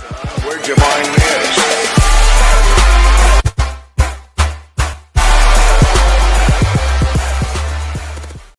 Where'd your mind miss?